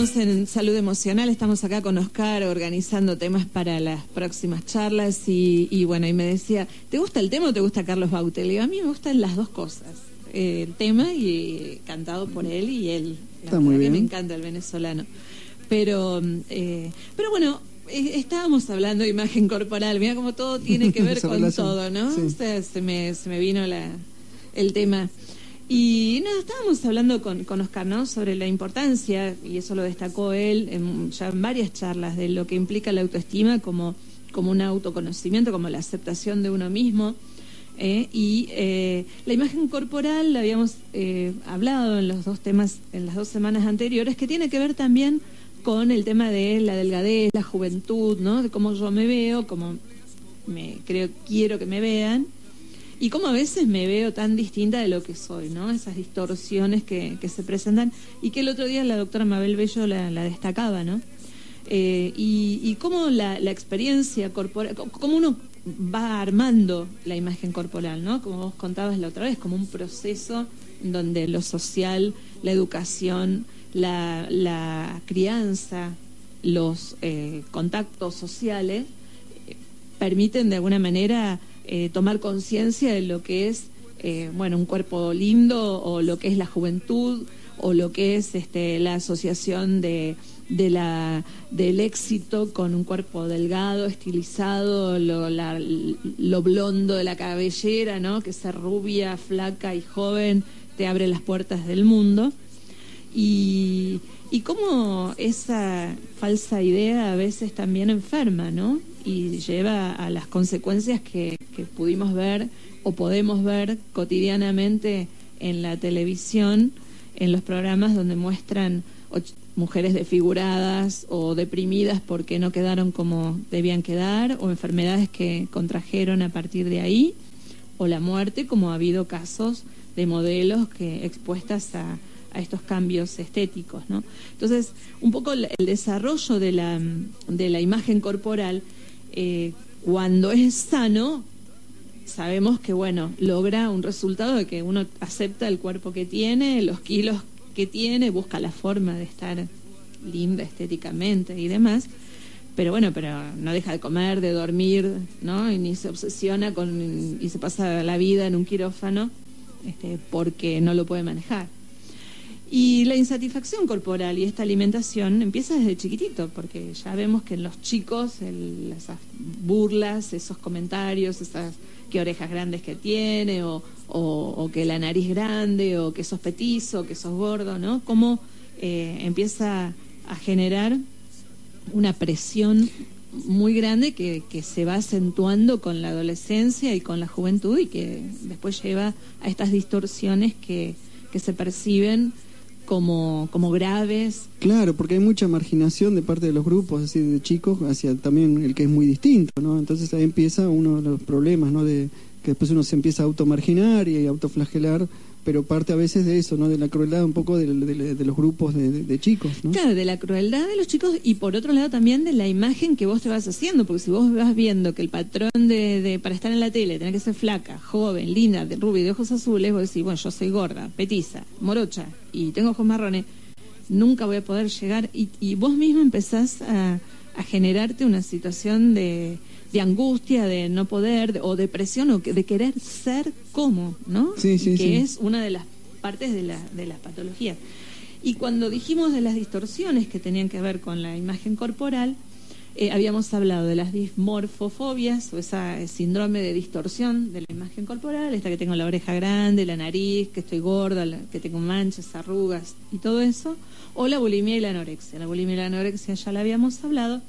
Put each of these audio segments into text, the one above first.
Estamos en Salud Emocional, estamos acá con Oscar organizando temas para las próximas charlas y, bueno, y me decía, ¿te gusta el tema o te gusta Carlos Baute? Le digo, a mí me gustan las dos cosas, eh, el tema y cantado por él y él. Está muy bien. me encanta el venezolano. Pero, eh, pero bueno, eh, estábamos hablando de imagen corporal, mira como todo tiene que ver con todo, ¿no? O sea, se me, se me vino la, el tema. Y nada, estábamos hablando con, con Oscar, ¿no? Sobre la importancia, y eso lo destacó él en, ya en varias charlas, de lo que implica la autoestima como, como un autoconocimiento, como la aceptación de uno mismo. ¿eh? y eh, la imagen corporal, la habíamos eh, hablado en los dos temas, en las dos semanas anteriores, que tiene que ver también con el tema de la delgadez, la juventud, ¿no? De cómo yo me veo, cómo me creo, quiero que me vean y cómo a veces me veo tan distinta de lo que soy, ¿no? Esas distorsiones que, se presentan y que el otro día la doctora Mabel Bello la, destacaba, ¿no? Eh, y, y, cómo la, experiencia corporal, cómo uno va armando la imagen corporal, ¿no? Como vos contabas la otra vez, como un proceso donde lo social, la educación, la, crianza, los eh, contactos sociales eh, permiten de alguna manera eh, tomar conciencia de lo que es eh, bueno un cuerpo lindo o lo que es la juventud o lo que es este, la asociación de, de la, del éxito con un cuerpo delgado, estilizado, lo, lo blondo de la cabellera, ¿no? que ser rubia, flaca y joven te abre las puertas del mundo. Y, y cómo esa falsa idea a veces también enferma, ¿no? y lleva a las consecuencias que, pudimos ver o podemos ver cotidianamente en la televisión, en los programas donde muestran mujeres desfiguradas o deprimidas porque no quedaron como debían quedar, o enfermedades que contrajeron a partir de ahí, o la muerte, como ha habido casos de modelos que expuestas a, estos cambios estéticos. ¿no? Entonces, un poco el desarrollo de la, de la imagen corporal eh, cuando es sano, sabemos que, bueno, logra un resultado de que uno acepta el cuerpo que tiene, los kilos que tiene, busca la forma de estar linda estéticamente y demás. Pero bueno, pero no deja de comer, de dormir, ¿no? Y ni se obsesiona con y se pasa la vida en un quirófano este, porque no lo puede manejar. Y la insatisfacción corporal y esta alimentación empieza desde chiquitito, porque ya vemos que en los chicos esas burlas, esos comentarios, esas que orejas grandes que tiene, o, o, que la nariz grande, o que sos petizo, que sos gordo, ¿no? Cómo eh, empieza a generar una presión muy grande que, que, se va acentuando con la adolescencia y con la juventud y que después lleva a estas distorsiones que, que se perciben como, como graves. Claro, porque hay mucha marginación de parte de los grupos, así de chicos, hacia también el que es muy distinto, ¿no? Entonces ahí empieza uno de los problemas, ¿no? De que después uno se empieza a automarginar y a autoflagelar pero parte a veces de eso, ¿no? De la crueldad un poco de, los grupos de, chicos, ¿no? Claro, de la crueldad de los chicos y por otro lado también de la imagen que vos te vas haciendo, porque si vos vas viendo que el patrón de, para estar en la tele tiene que ser flaca, joven, linda, de rubia, de ojos azules, vos decís, bueno, yo soy gorda, petiza, morocha y tengo ojos marrones, nunca voy a poder llegar y, vos mismo empezás a generarte una situación de de angustia, de no poder, o depresión, o de querer ser como, ¿no? Sí, sí, que es una de las partes de, la, de las patologías. Y cuando dijimos de las distorsiones que tenían que ver con la imagen corporal, eh, habíamos hablado de las dismorfofobias o ese síndrome de distorsión de la imagen corporal, esta que tengo la oreja grande, la nariz, que estoy gorda, que tengo manchas, arrugas y todo eso, o la bulimia y la anorexia. La bulimia y la anorexia ya la habíamos hablado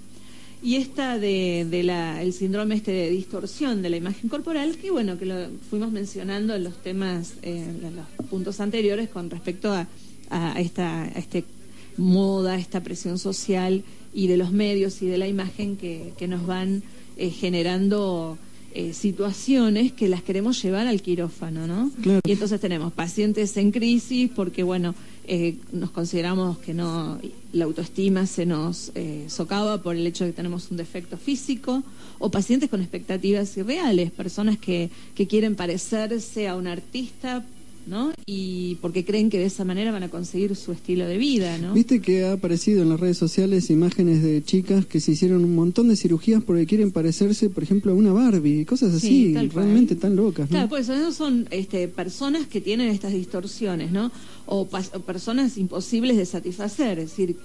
y esta de, de la, el síndrome este de distorsión de la imagen corporal, que bueno, que lo fuimos mencionando en los temas, eh, en los puntos anteriores con respecto a, a esta a este moda, esta presión social y de los medios y de la imagen que, que nos van eh, generando eh, situaciones que las queremos llevar al quirófano, ¿no? Y entonces tenemos pacientes en crisis porque, bueno, eh, nos consideramos que no la autoestima se nos eh, socava por el hecho de que tenemos un defecto físico, o pacientes con expectativas irreales, personas que, que quieren parecerse a un artista ¿no? Y porque creen que de esa manera van a conseguir su estilo de vida, ¿no? Viste que ha aparecido en las redes sociales imágenes de chicas que se hicieron un montón de cirugías porque quieren parecerse, por ejemplo, a una Barbie, cosas así, realmente tan locas, ¿no? Claro, pues son este, personas que tienen estas distorsiones, ¿no? O, o personas imposibles de satisfacer, es decir,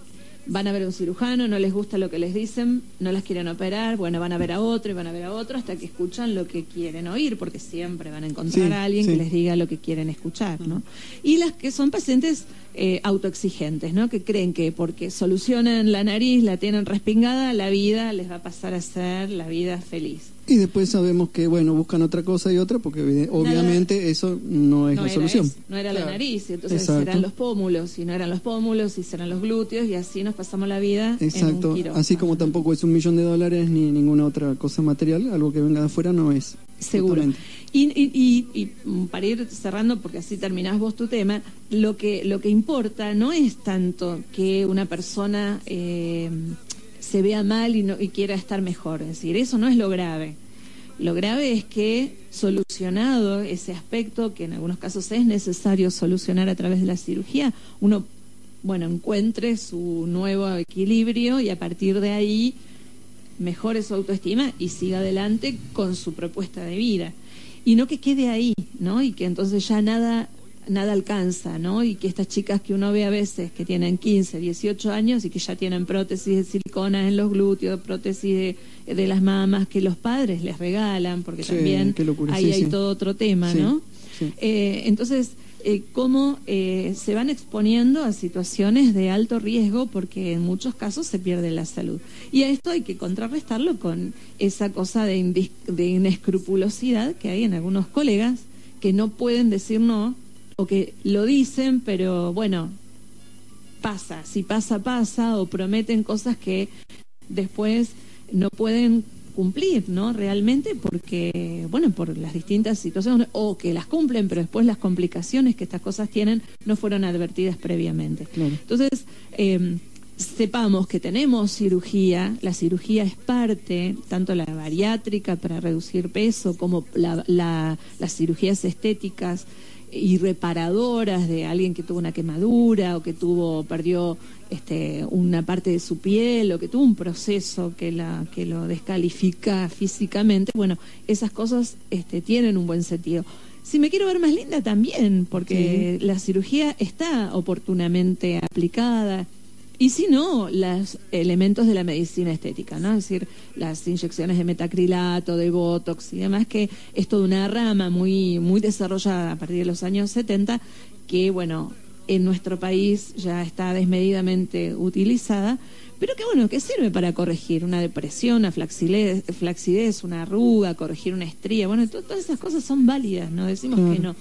van a ver a un cirujano, no les gusta lo que les dicen, no las quieren operar, bueno, van a ver a otro y van a ver a otro hasta que escuchan lo que quieren oír, porque siempre van a encontrar a alguien que les diga lo que quieren escuchar, ¿no? Y las que son pacientes eh, autoexigentes, ¿no? Que creen que porque solucionan la nariz, la tienen respingada, la vida les va a pasar a ser la vida feliz. Y después sabemos que, bueno, buscan otra cosa y otra porque obviamente eso no es la solución. no era la nariz, entonces serán los pómulos, y no eran los pómulos, y serán los glúteos, y así nos pasamos la vida. Exacto, así como tampoco es un millón de dólares ni ninguna otra cosa material, algo que venga de afuera no es. Seguro. Y, y, y, para ir cerrando, porque así terminás vos tu tema, lo que, lo que importa no es tanto que una persona... Eh, se vea mal y, no, y quiera estar mejor. Es decir, eso no es lo grave. Lo grave es que solucionado ese aspecto, que en algunos casos es necesario solucionar a través de la cirugía, uno, bueno, encuentre su nuevo equilibrio y a partir de ahí mejore su autoestima y siga adelante con su propuesta de vida. Y no que quede ahí, ¿no? Y que entonces ya nada nada alcanza, ¿no? Y que estas chicas que uno ve a veces que tienen 15, 18 años y que ya tienen prótesis de silicona en los glúteos, prótesis de, las mamas que los padres les regalan, porque también ahí hay todo otro tema, ¿no? Eh, entonces, eh, cómo eh, se van exponiendo a situaciones de alto riesgo porque en muchos casos se pierde la salud. Y a esto hay que contrarrestarlo con esa cosa de, de inescrupulosidad que hay en algunos colegas que no pueden decir no o que lo dicen, pero bueno, pasa, si pasa, pasa, o prometen cosas que después no pueden cumplir, ¿no? Realmente porque, bueno, por las distintas situaciones, o que las cumplen, pero después las complicaciones que estas cosas tienen no fueron advertidas previamente. Entonces, em, sepamos que tenemos cirugía, la cirugía es parte, tanto la bariátrica para reducir peso como las cirugías estéticas y reparadoras de alguien que tuvo una quemadura o que tuvo perdió este, una parte de su piel o que tuvo un proceso que la que lo descalifica físicamente bueno esas cosas este, tienen un buen sentido. Si me quiero ver más linda también porque la cirugía está oportunamente aplicada y si no, los elementos de la medicina estética, ¿no? Es decir, las inyecciones de metacrilato, de botox y demás, que es toda una rama muy, muy desarrollada a partir de los años 70, que, bueno, en nuestro país ya está desmedidamente utilizada, pero que, bueno, que sirve para corregir una depresión, una flacidez, flacidez una arruga, corregir una estría. Bueno, todas esas cosas son válidas, no decimos que no.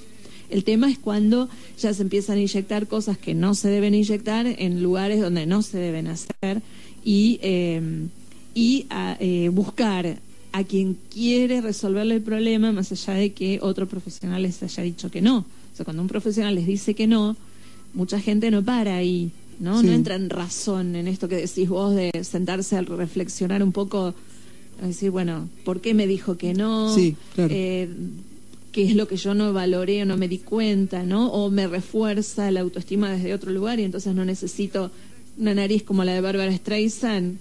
El tema es cuando ya se empiezan a inyectar cosas que no se deben inyectar en lugares donde no se deben hacer y, eh, y a, eh, buscar a quien quiere resolverle el problema más allá de que otro profesional les haya dicho que no. O sea, cuando un profesional les dice que no, mucha gente no para ahí, ¿no? No entra en razón en esto que decís vos de sentarse a reflexionar un poco, a decir, bueno, ¿por qué me dijo que no? Sí, claro. Eh, qué es lo que yo no valoré o no me di cuenta, ¿no? O me refuerza la autoestima desde otro lugar y entonces no necesito una nariz como la de Bárbara Streisand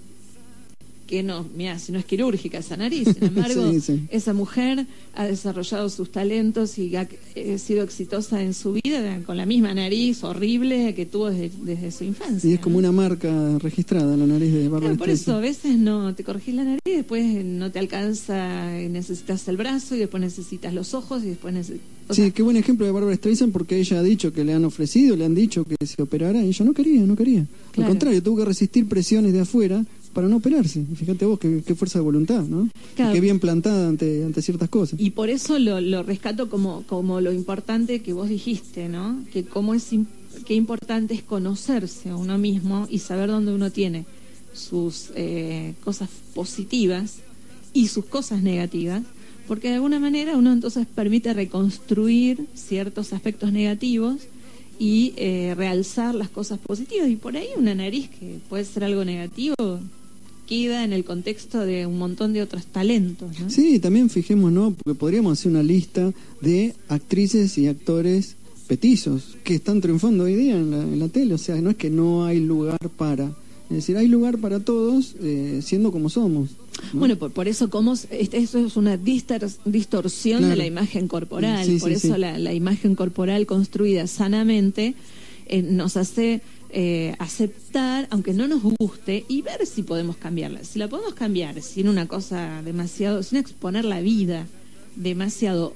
que no, mira, si no es quirúrgica esa nariz, sin embargo, esa mujer ha desarrollado sus talentos y ha eh, sido exitosa en su vida con la misma nariz horrible que tuvo desde, su infancia. Y es como una marca registrada la nariz de Bárbara Por eso a veces no te corregís la nariz, después no te alcanza, necesitas el brazo y después necesitas los ojos y después necesitas... Sí, qué buen ejemplo de Bárbara Streisand porque ella ha dicho que le han ofrecido, le han dicho que se operara y ella no quería, no quería. Al contrario, tuvo que resistir presiones de afuera para no operarse. Fíjate vos qué, fuerza de voluntad, ¿no? Qué bien plantada ante, ante ciertas cosas. Y por eso lo, lo rescato como, como lo importante que vos dijiste, ¿no? Que cómo es qué importante es conocerse a uno mismo y saber dónde uno tiene sus eh, cosas positivas y sus cosas negativas, porque de alguna manera uno entonces permite reconstruir ciertos aspectos negativos y eh, realzar las cosas positivas. Y por ahí una nariz que puede ser algo negativo, queda en el contexto de un montón de otros talentos. Sí, también fijemos, ¿no? Porque podríamos hacer una lista de actrices y actores petizos que están triunfando hoy día en la, tele. O sea, no es que no hay lugar para. Es decir, hay lugar para todos eh, siendo como somos. Bueno, por, eso como este, eso es una distorsión de la imagen corporal. por eso La, imagen corporal construida sanamente eh, nos hace eh, aceptar, aunque no nos guste, y ver si podemos cambiarla. Si la podemos cambiar sin una cosa demasiado, sin exponer la vida demasiado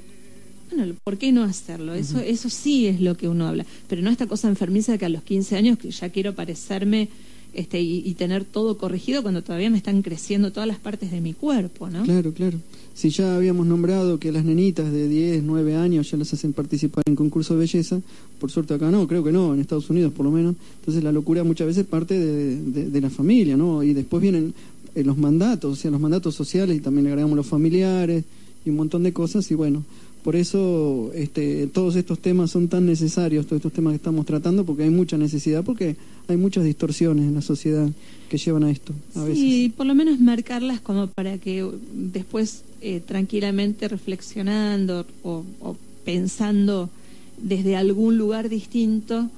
bueno, ¿por qué no hacerlo? Eso, eso sí es lo que uno habla. Pero no esta cosa enfermiza de que a los 15 años que ya quiero parecerme este, y, tener todo corregido cuando todavía me están creciendo todas las partes de mi cuerpo, ¿no? Claro, claro. Si ya habíamos nombrado que las nenitas de 10, 9 años ya las hacen participar en concursos de belleza, por suerte acá no, creo que no, en Estados Unidos por lo menos. Entonces la locura muchas veces parte de, de la familia, ¿no? Y después vienen eh, los mandatos, o sea, los mandatos sociales y también le agregamos los familiares y un montón de cosas y bueno, por eso este, todos estos temas son tan necesarios, todos estos temas que estamos tratando, porque hay mucha necesidad, porque hay muchas distorsiones en la sociedad que llevan a esto. A sí, por lo menos marcarlas como para que después eh, tranquilamente reflexionando o, pensando desde algún lugar distinto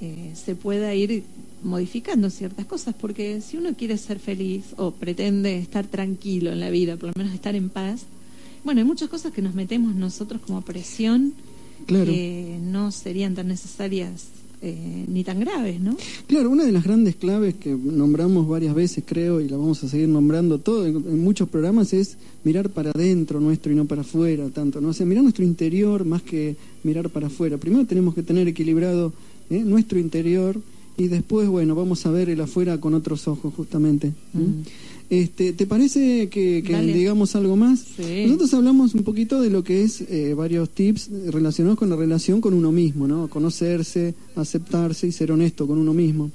eh, se pueda ir modificando ciertas cosas, porque si uno quiere ser feliz o pretende estar tranquilo en la vida, por lo menos estar en paz, bueno, hay muchas cosas que nos metemos nosotros como presión que no serían tan necesarias eh, ni tan graves, ¿no? Claro, una de las grandes claves que nombramos varias veces, creo, y la vamos a seguir nombrando todo en, muchos programas, es mirar para adentro nuestro y no para afuera, tanto, ¿no? O sea, mirar nuestro interior más que mirar para afuera. Primero tenemos que tener equilibrado ¿eh? nuestro interior y después, bueno, vamos a ver el afuera con otros ojos, justamente. Mm. Este, ¿Te parece que, digamos algo más? Nosotros hablamos un poquito de lo que es eh, varios tips relacionados con la relación con uno mismo, ¿no? Conocerse, aceptarse y ser honesto con uno mismo.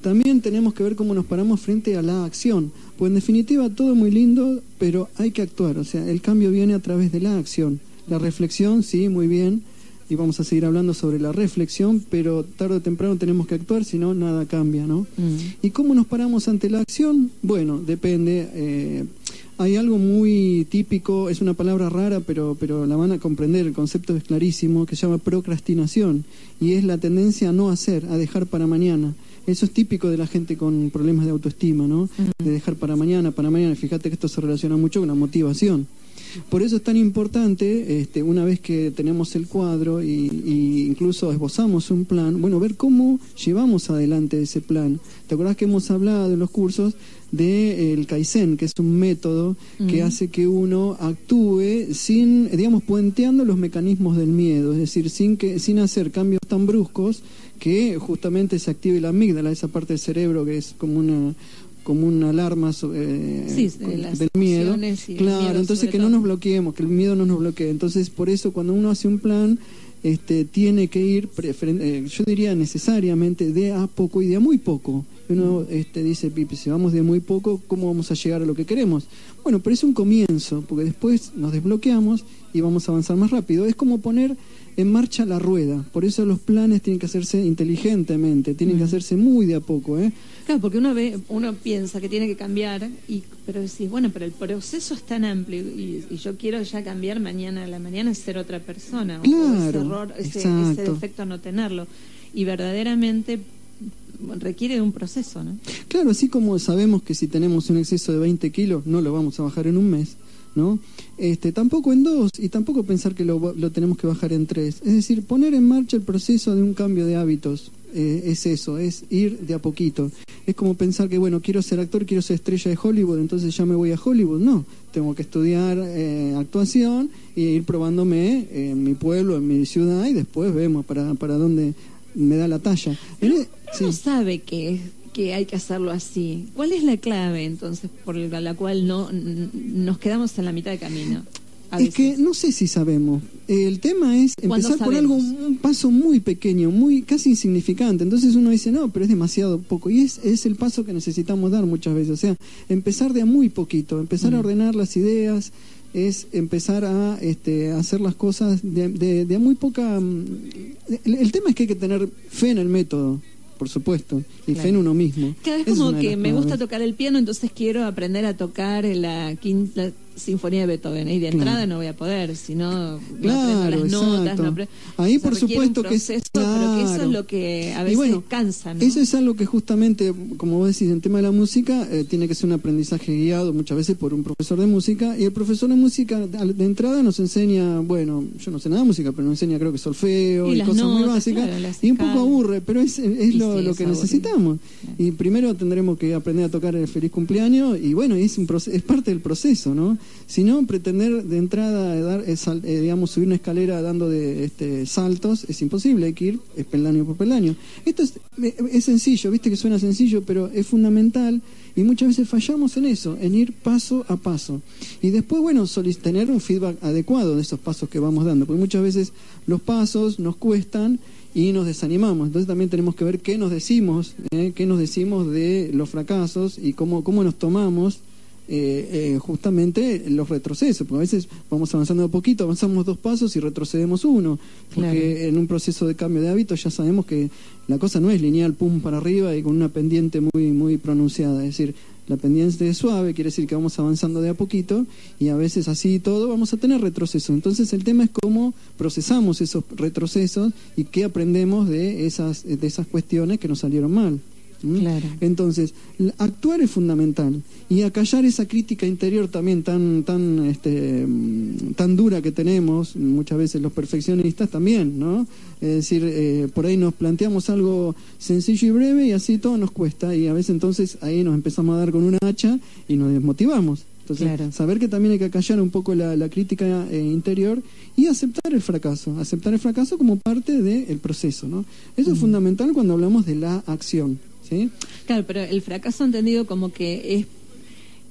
También tenemos que ver cómo nos paramos frente a la acción, pues en definitiva todo muy lindo, pero hay que actuar, o sea, el cambio viene a través de la acción. La reflexión, sí, muy bien, y vamos a seguir hablando sobre la reflexión, pero tarde o temprano tenemos que actuar, si no, nada cambia, ¿no? Mm. ¿Y cómo nos paramos ante la acción? Bueno, depende. Eh, hay algo muy típico, es una palabra rara, pero, pero la van a comprender, el concepto es clarísimo, que se llama procrastinación, y es la tendencia a no hacer, a dejar para mañana. Eso es típico de la gente con problemas de autoestima, ¿no? Mm. De dejar para mañana, para mañana. Fíjate que esto se relaciona mucho con la motivación. Por eso es tan importante, este, una vez que tenemos el cuadro y, incluso esbozamos un plan, bueno, ver cómo llevamos adelante ese plan. ¿Te acuerdas que hemos hablado en los cursos del de, Kaizen, que es un método que hace que uno actúe sin, digamos, puenteando los mecanismos del miedo, es decir, sin, que, sin hacer cambios tan bruscos que justamente se active la amígdala, esa parte del cerebro que es como una, como una alarma eh, del miedo. Claro, entonces que no nos bloqueemos, que el miedo no nos bloquee. Entonces, por eso cuando uno hace un plan, este, tiene que ir, eh, yo diría necesariamente, de a poco y de a muy poco. Uno este, dice, Pipe, si vamos de muy poco, ¿cómo vamos a llegar a lo que queremos? Bueno, pero es un comienzo, porque después nos desbloqueamos y vamos a avanzar más rápido. Es como poner en marcha la rueda. Por eso los planes tienen que hacerse inteligentemente, tienen que hacerse muy de a poco. ¿eh? Claro, porque uno ve, uno piensa que tiene que cambiar, y, pero decís, bueno, pero el proceso es tan amplio y, yo quiero ya cambiar mañana a la mañana ser otra persona. Claro, ese error, ese, ese defecto no tenerlo. Y verdaderamente requiere de un proceso, ¿no? Claro, así como sabemos que si tenemos un exceso de 20 kilos no lo vamos a bajar en un mes, ¿no? Este, tampoco en dos y tampoco pensar que lo, lo, tenemos que bajar en tres. Es decir, poner en marcha el proceso de un cambio de hábitos. Eh, es eso, es ir de a poquito. Es como pensar que, bueno, quiero ser actor, quiero ser estrella de Hollywood, entonces ya me voy a Hollywood. No, tengo que estudiar eh, actuación e ir probándome en mi pueblo, en mi ciudad y después vemos para, para dónde me da la talla. uno sabe que que hay que hacerlo así. ¿Cuál es la clave entonces por la cual no nos quedamos en la mitad de camino? Es que no sé si sabemos. El tema es empezar por algo, un paso muy pequeño, muy casi insignificante. Entonces uno dice, no, pero es demasiado poco. Y es, es el paso que necesitamos dar muchas veces. O sea, empezar de a muy poquito, empezar a mm. ordenar las ideas, es empezar a este, hacer las cosas de, de, a muy poca... Mm, el tema es que hay que tener fe en el método por supuesto, y fe en uno mismo. Cada vez como que me gusta tocar el piano, entonces quiero aprender a tocar la quinta, Sinfonía de Beethoven y de entrada no voy a poder, si no, claro, las notas. No Ahí por supuesto que es pero que eso es lo que a veces cansa. ¿no? Eso es algo que justamente, como vos decís, en tema de la música, eh, tiene que ser un aprendizaje guiado muchas veces por un profesor de música y el profesor de música de entrada nos enseña, bueno, yo no sé nada de música, pero nos enseña creo que solfeo y, cosas muy básicas y un poco aburre, pero es, es lo, que necesitamos. Y primero tendremos que aprender a tocar el feliz cumpleaños y bueno, es, un es parte del proceso, ¿no? Si no, pretender de entrada dar, eh, digamos, subir una escalera dando de este, saltos es imposible, hay que ir peldaño por peldaño. Esto es, eh, es sencillo, viste que suena sencillo, pero es fundamental y muchas veces fallamos en eso, en ir paso a paso. Y después, bueno, tener un feedback adecuado de esos pasos que vamos dando, porque muchas veces los pasos nos cuestan y nos desanimamos. Entonces también tenemos que ver qué nos decimos, ¿eh? qué nos decimos de los fracasos y cómo, cómo nos tomamos eh, eh, justamente los retrocesos, porque a veces vamos avanzando un poquito, avanzamos dos pasos y retrocedemos uno, porque en un proceso de cambio de hábitos ya sabemos que la cosa no es lineal, pum, para arriba y con una pendiente muy, muy pronunciada, es decir, la pendiente es suave, quiere decir que vamos avanzando de a poquito y a veces así y todo vamos a tener retrocesos. Entonces el tema es cómo procesamos esos retrocesos y qué aprendemos de esas, de esas cuestiones que nos salieron mal. Claro. Entonces, actuar es fundamental y acallar esa crítica interior también tan tan este, tan dura que tenemos muchas veces los perfeccionistas también, ¿no? Es decir, eh, por ahí nos planteamos algo sencillo y breve y así todo nos cuesta y a veces entonces ahí nos empezamos a dar con una hacha y nos desmotivamos. Entonces, saber que también hay que acallar un poco la, crítica eh, interior y aceptar el fracaso, aceptar el fracaso como parte del proceso, ¿no? Eso es fundamental cuando hablamos de la acción. ¿Sí? Claro, pero el fracaso entendido como que es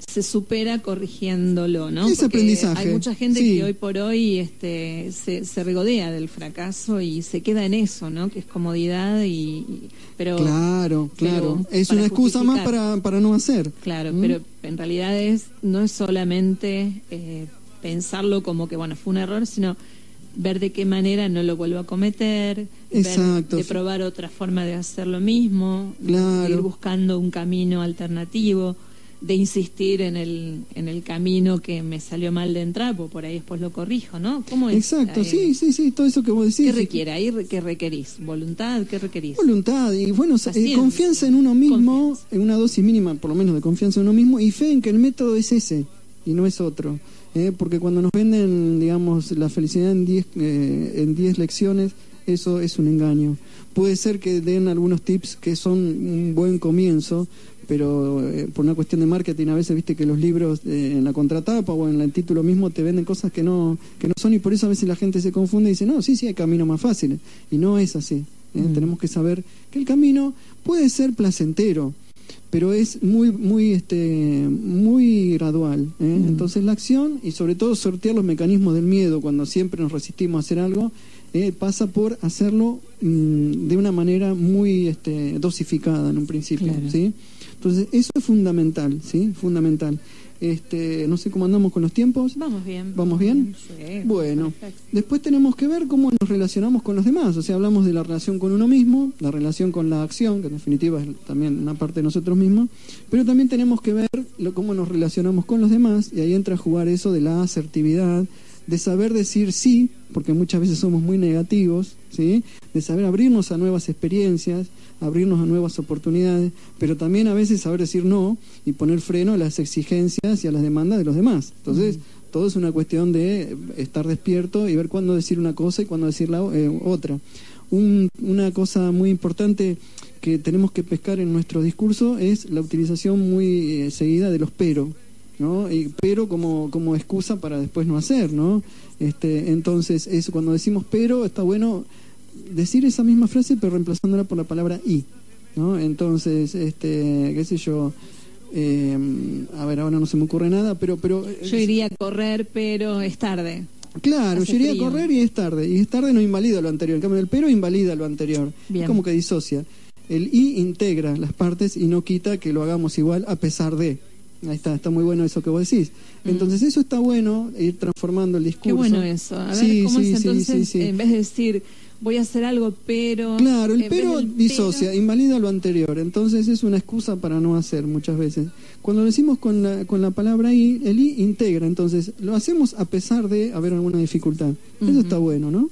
se supera corrigiéndolo, ¿no? Es aprendizaje. Hay mucha gente que hoy por hoy este, se, se, regodea del fracaso y se queda en eso, ¿no? Que es comodidad y... pero Claro, claro. es una excusa más para, para no hacer. Claro, ¿Mm? pero en realidad es no es solamente eh, pensarlo como que, bueno, fue un error, sino ver de qué manera no lo vuelvo a cometer, Exacto. de probar otra forma de hacer lo mismo, claro. ir buscando un camino alternativo, de insistir en el, en el camino que me salió mal de entrar, pues por ahí después lo corrijo, ¿no? ¿Cómo es? Exacto, sí, sí, sí, todo eso que vos decís. ¿Qué requiere ahí? ¿Qué requerís? ¿Voluntad? ¿Qué requerís? Voluntad y bueno, eh, confianza en uno mismo, en una dosis mínima por lo menos de confianza en uno mismo y fe en que el método es ese y no es otro. ¿Eh? porque cuando nos venden, digamos, la felicidad en 10 eh, en diez lecciones, eso es un engaño. Puede ser que den algunos tips que son un buen comienzo, pero eh, por una cuestión de marketing a veces viste que los libros en la contratapa o en el título mismo te venden cosas que no que no son y por eso a veces la gente se confunde y dice no sí sí hay caminos más fáciles y no es así mm. tenemos que saber que el camino puede ser placentero pero es muy muy este ¿eh? Entonces la acción y sobre todo sortear los mecanismos del miedo cuando siempre nos resistimos a hacer algo eh, pasa por hacerlo mm, de una manera muy este, dosificada en un principio sí entonces eso es fundamental sí fundamental este, no sé cómo andamos con los tiempos. Vamos bien. ¿Vamos bien? bueno, después tenemos que ver cómo nos relacionamos con los demás. O sea, hablamos de la relación con uno mismo, la relación con la acción, que en definitiva es también una parte de nosotros mismos, pero también tenemos que ver cómo nos relacionamos con los demás y ahí entra a jugar eso de la asertividad, de saber decir sí, porque muchas veces somos muy negativos, ¿sí? de saber abrirnos a nuevas experiencias, abrirnos a nuevas oportunidades, pero también a veces saber decir no y poner freno a las exigencias y a las demandas de los demás. Entonces, todo es una cuestión de estar despierto y ver cuándo decir una cosa y cuándo decir la eh, otra. una cosa muy importante que tenemos que pescar en nuestro discurso es la utilización muy eh, seguida de los pero. ¿No? Y, pero como, como excusa para después no hacer, ¿no? Este, entonces, eso, cuando decimos pero, está bueno decir esa misma frase pero reemplazándola por la palabra y, ¿no? Entonces, este, qué sé yo, eh, a ver, ahora no se me ocurre nada, pero... pero eh, yo iría a correr, pero es tarde. Claro, yo iría a correr y es tarde. Y es tarde no invalida lo anterior. En cambio, el pero invalida lo anterior. Es como que disocia. El y integra las partes y no quita que lo hagamos igual a pesar de. Ahí está, está muy bueno eso que vos decís. Mm. Entonces eso está bueno, ir transformando el discurso. Qué bueno eso. A ver, ¿cómo es entonces, en vez de decir voy a hacer algo, pero... Claro, el pero disocia, invalida lo anterior, entonces es una excusa para no hacer muchas veces. Cuando lo decimos con la, con la palabra I, el I integra, entonces lo hacemos a pesar de haber alguna dificultad. Eso está bueno, ¿no?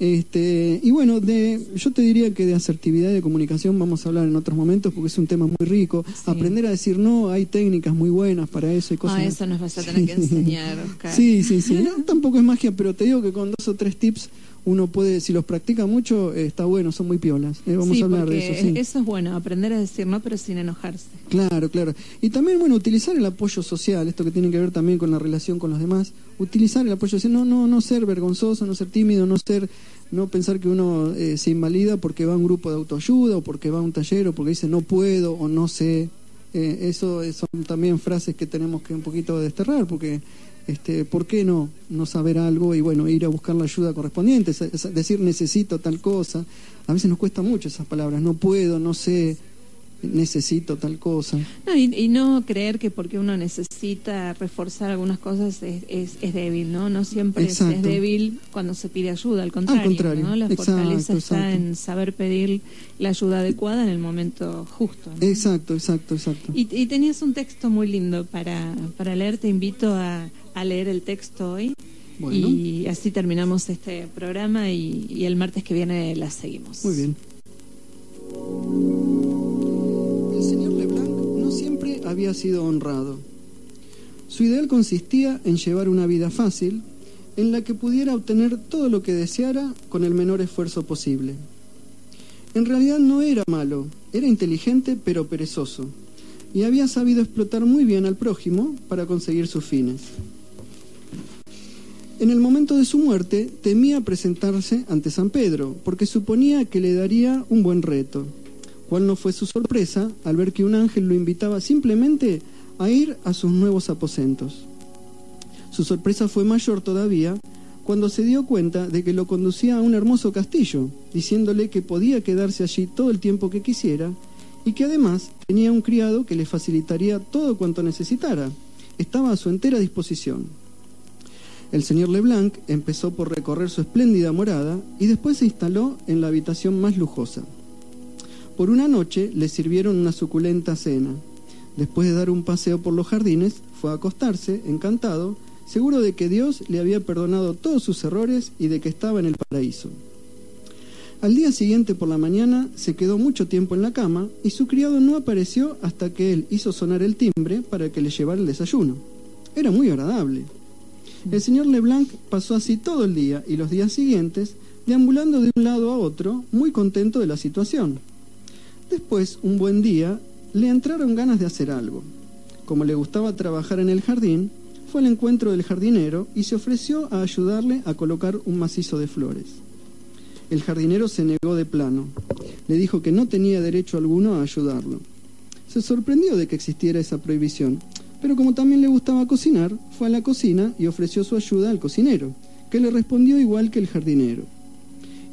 Este, y bueno, de, yo te diría que de asertividad y de comunicación vamos a hablar en otros momentos porque es un tema muy rico. Aprender a decir no, hay técnicas muy buenas para eso y cosas. Ah, eso nos vas a tener que enseñar, Oscar. Sí, sí, sí. tampoco es magia, pero te digo que con dos o tres tips uno puede, si los practica mucho, eh, está bueno, son muy piolas. Eh, vamos a hablar de eso. Sí. Eso es bueno, aprender a decir no, pero sin enojarse. Claro, claro. Y también, bueno, utilizar el apoyo social, esto que tiene que ver también con la relación con los demás. Utilizar el apoyo social, no, no, no ser vergonzoso, no ser tímido, no ser, no pensar que uno eh, se invalida porque va a un grupo de autoayuda o porque va a un taller o porque dice no puedo o no sé. eso son también frases que tenemos que un poquito desterrar porque este, ¿por qué no, no saber algo y bueno, ir a buscar la ayuda correspondiente? Es decir, necesito tal cosa. A veces nos cuesta mucho esas palabras, no puedo, no sé, necesito tal cosa. y, no creer que porque uno necesita reforzar algunas cosas es, es, débil, ¿no? No siempre es, débil cuando se pide ayuda, al contrario. ¿no? La fortaleza está en saber pedir la ayuda adecuada en el momento justo. Exacto, exacto, exacto. Y, y, tenías un texto muy lindo para, para leer, te invito a, a leer el texto hoy. Y así terminamos este programa y, y el martes que viene la seguimos. Muy bien. Había sido honrado. Su ideal consistía en llevar una vida fácil, en la que pudiera obtener todo lo que deseara con el menor esfuerzo posible. En realidad no era malo, era inteligente pero perezoso, y había sabido explotar muy bien al prójimo para conseguir sus fines. En el momento de su muerte temía presentarse ante San Pedro, porque suponía que le daría un buen reto cuál no fue su sorpresa al ver que un ángel lo invitaba simplemente a ir a sus nuevos aposentos. Su sorpresa fue mayor todavía cuando se dio cuenta de que lo conducía a un hermoso castillo, diciéndole que podía quedarse allí todo el tiempo que quisiera y que además tenía un criado que le facilitaría todo cuanto necesitara. Estaba a su entera disposición. El señor Leblanc empezó por recorrer su espléndida morada y después se instaló en la habitación más lujosa. Por una noche le sirvieron una suculenta cena. Después de dar un paseo por los jardines, fue a acostarse, encantado, seguro de que Dios le había perdonado todos sus errores y de que estaba en el paraíso. Al día siguiente por la mañana se quedó mucho tiempo en la cama y su criado no apareció hasta que él hizo sonar el timbre para que le llevara el desayuno. Era muy agradable. El señor Leblanc pasó así todo el día y los días siguientes, deambulando de un lado a otro, muy contento de la situación. Después, un buen día, le entraron ganas de hacer algo. Como le gustaba trabajar en el jardín, fue al encuentro del jardinero y se ofreció a ayudarle a colocar un macizo de flores. El jardinero se negó de plano. Le dijo que no tenía derecho alguno a ayudarlo. Se sorprendió de que existiera esa prohibición, pero como también le gustaba cocinar, fue a la cocina y ofreció su ayuda al cocinero, que le respondió igual que el jardinero.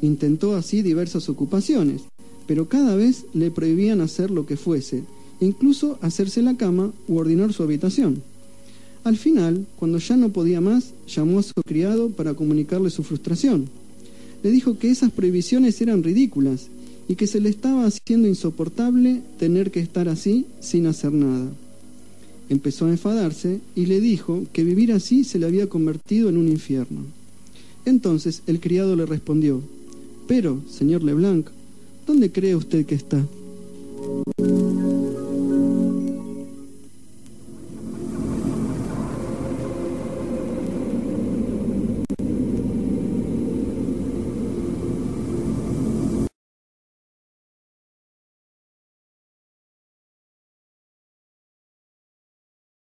Intentó así diversas ocupaciones, pero cada vez le prohibían hacer lo que fuese, incluso hacerse la cama u ordenar su habitación. Al final, cuando ya no podía más, llamó a su criado para comunicarle su frustración. Le dijo que esas prohibiciones eran ridículas y que se le estaba haciendo insoportable tener que estar así sin hacer nada. Empezó a enfadarse y le dijo que vivir así se le había convertido en un infierno. Entonces el criado le respondió, Pero, señor Leblanc, ¿Dónde cree usted que está?